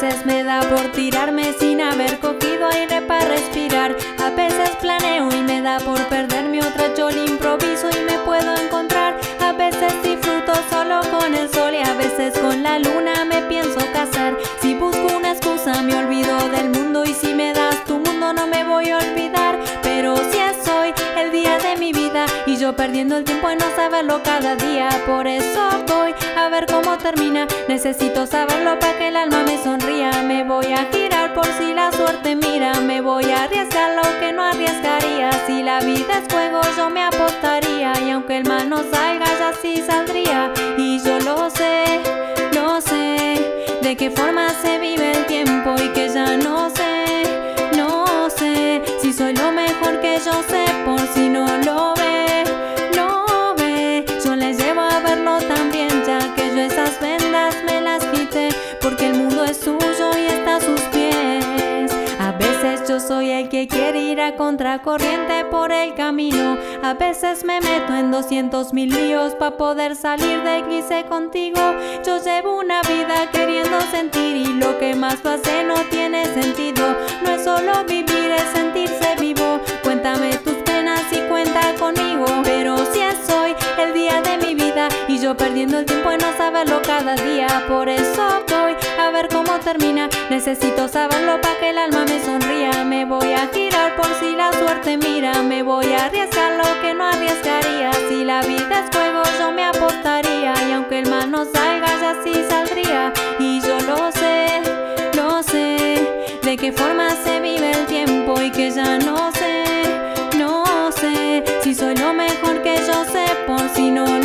veces me da por tirarme sin haber cogido aire para respirar. A veces planeo y me da por perderme otra yo improviso y me puedo encontrar. A veces disfruto solo con el sol y a veces con la luna me pienso casar. Si busco una excusa me olvido del mundo y si me das tu mundo no me voy a olvidar. Pero si es hoy el día de mi vida y yo perdiendo el tiempo en no saberlo cada día. Por eso voy a ver cómo termina. Necesito saberlo para que suerte mira. Me voy a arriesgar lo que no arriesgaría. Si la vida es juego, yo me apostaría. Y aunque el mal no salga, ya sí saldría. Y yo lo sé, lo sé. De qué forma se vive el tiempo y que ya no sé, no sé. Si soy lo soy el que quiere ir a contracorriente por el camino. A veces me meto en 200 mil líos para poder salir de guise contigo. Yo llevo una vida queriendo sentir y lo que más tú hace no tiene sentido. perdiendo el tiempo en no saberlo cada día. Por eso voy a ver cómo termina. Necesito saberlo para que el alma me sonría. Me voy a girar por si la suerte mira. Me voy a arriesgar lo que no arriesgaría. Si la vida es juego, yo me apostaría. Y aunque el mal no salga, ya sí saldría. Y yo lo sé, lo sé. De qué forma se vive el tiempo y que ya no sé, no sé. Si soy lo mejor que yo sé por si no